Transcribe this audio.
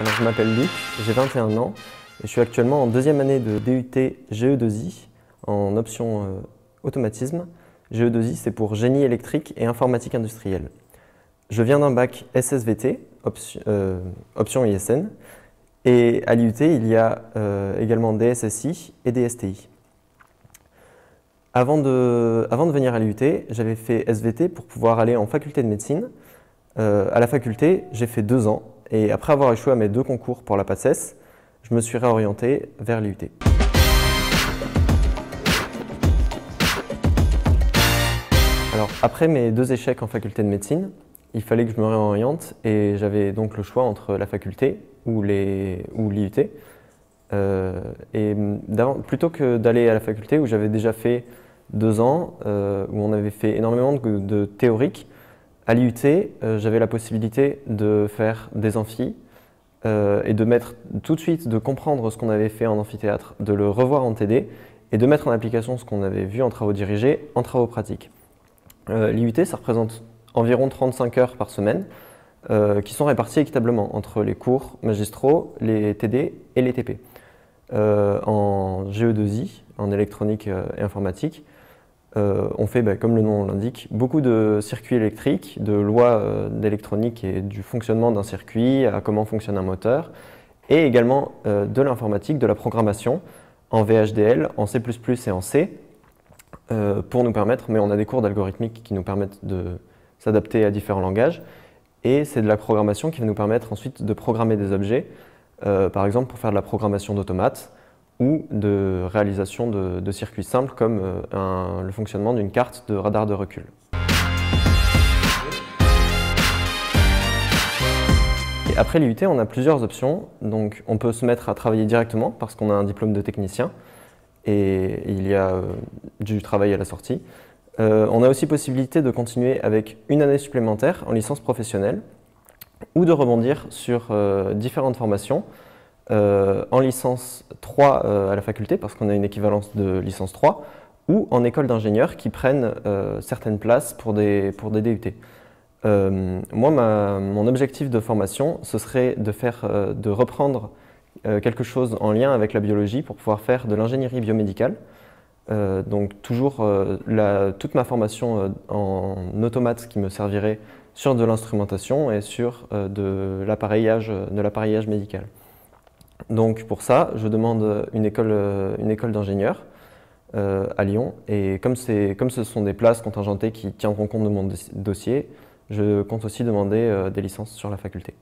Alors, je m'appelle Luc, j'ai 21 ans et je suis actuellement en deuxième année de DUT GE2I en option euh, automatisme. GE2I, c'est pour génie électrique et informatique industrielle. Je viens d'un bac SSVT, euh, option ISN, et à l'IUT, il y a euh, également DSSI et DSTI. Avant de, avant de venir à l'IUT, j'avais fait SVT pour pouvoir aller en faculté de médecine. à la faculté, j'ai fait deux ans, et après avoir échoué à mes deux concours pour la PACES, je me suis réorienté vers l'IUT. Alors, après mes deux échecs en faculté de médecine, il fallait que je me réoriente et j'avais donc le choix entre la faculté ou l'IUT. Euh, et plutôt que d'aller à la faculté où j'avais déjà fait deux ans, euh, où on avait fait énormément de, de théorique, à l'IUT, euh, j'avais la possibilité de faire des amphis et de mettre tout de suite, de comprendre ce qu'on avait fait en amphithéâtre, de le revoir en TD et de mettre en application ce qu'on avait vu en travaux dirigés en travaux pratiques. Euh, L'IUT, ça représente environ 35 heures par semaine euh, qui sont réparties équitablement entre les cours magistraux, les TD et les TP. Euh, en GE2I, en électronique et informatique, on fait, bah, comme le nom l'indique, beaucoup de circuits électriques, de lois d'électronique et du fonctionnement d'un circuit, à comment fonctionne un moteur, et également de l'informatique, de la programmation en VHDL, en C++ et en C, euh, pour nous permettre, mais on a des cours d'algorithmique qui nous permettent de s'adapter à différents langages, et c'est de la programmation qui va nous permettre ensuite de programmer des objets, euh, par exemple pour faire de la programmation d'automates ou de réalisation de, circuits simples comme euh, le fonctionnement d'une carte de radar de recul. Et après l'IUT, on a plusieurs options. Donc on peut se mettre à travailler directement parce qu'on a un diplôme de technicien et il y a euh, du travail à la sortie. Euh, on a aussi possibilité de continuer avec une année supplémentaire en licence professionnelle ou de rebondir sur différentes formations en licence 3 à la faculté parce qu'on a une équivalence de licence 3 ou en école d'ingénieur qui prennent certaines places pour des, DUT. moi, mon objectif de formation, ce serait de, faire, de reprendre euh, quelque chose en lien avec la biologie pour pouvoir faire de l'ingénierie biomédicale. Euh, donc toujours euh, toute ma formation en automate qui me servirait sur de l'instrumentation et sur de l'appareillage médical. Donc pour ça, je demande une école, une école d'ingénieur à Lyon et comme, comme ce sont des places contingentées qui tiendront compte de mon dossier, je compte aussi demander des licences sur la faculté.